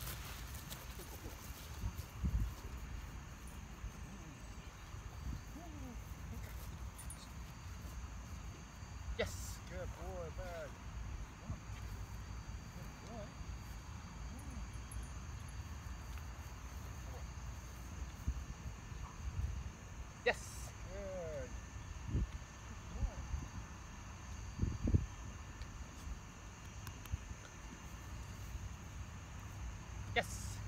봐. Yes.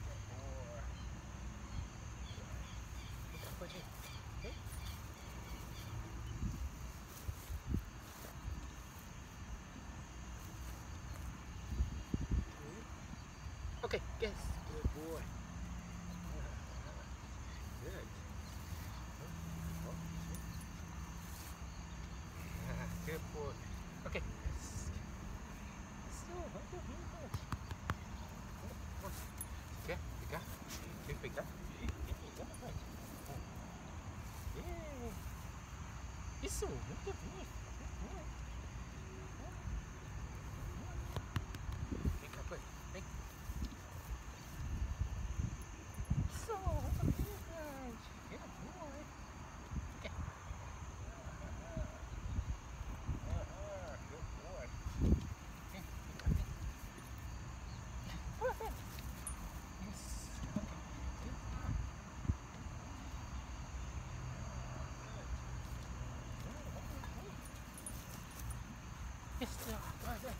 Okay, yes. Good boy. so? What the fuck? Yeah, right there.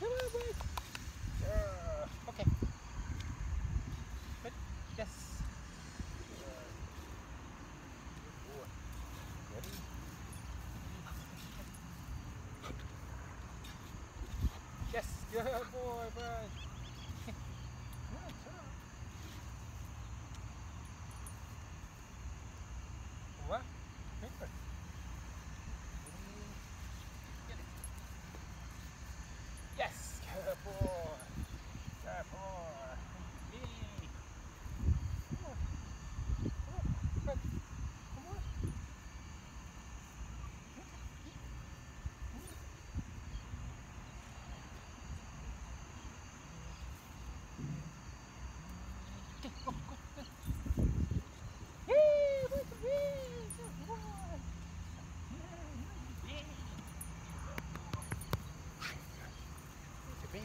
Come on, bud.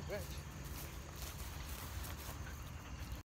rich.